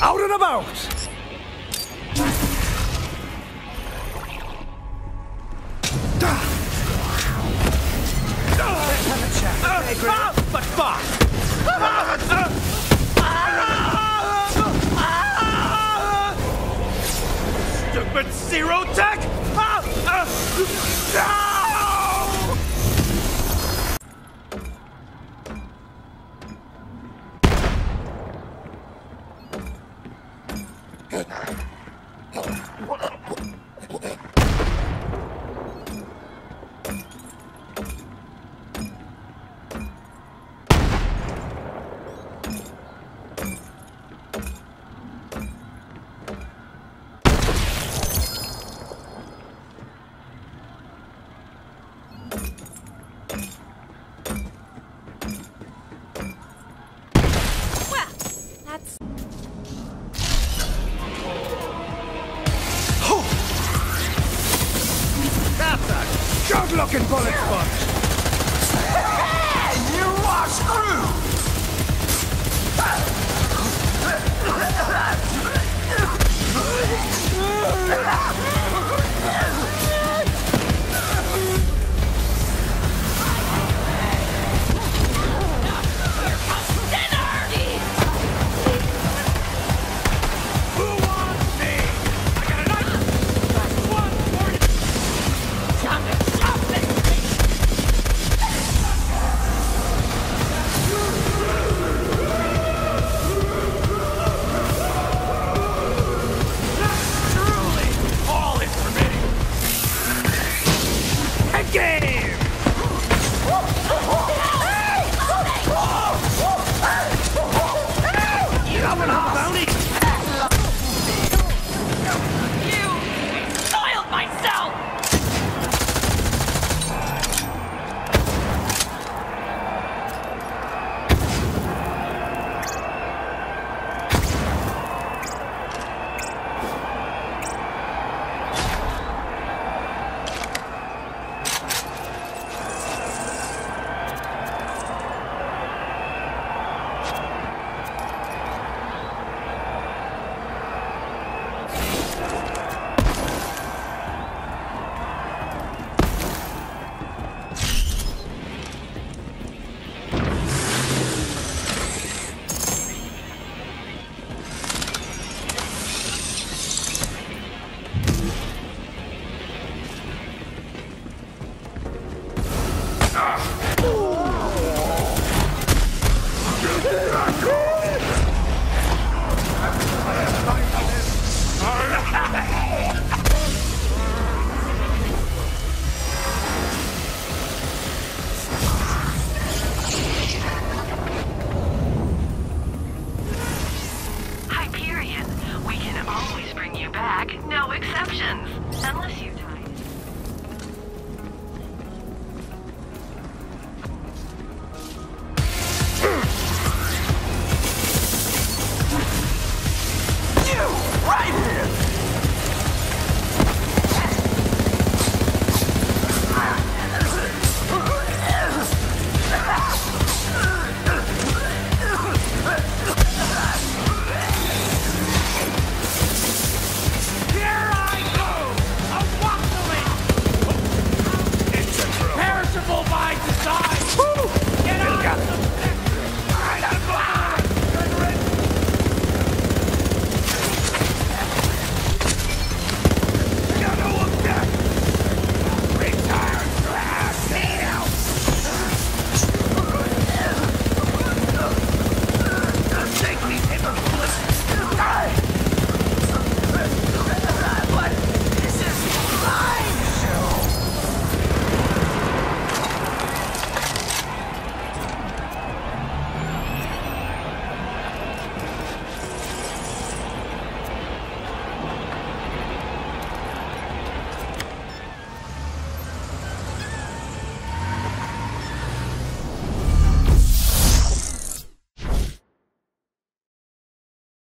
out! And about! But fuck! Stupid zero tech! Well, good-looking bullet sponge! Hyperion, we can always bring you back, no exceptions. Unless you die.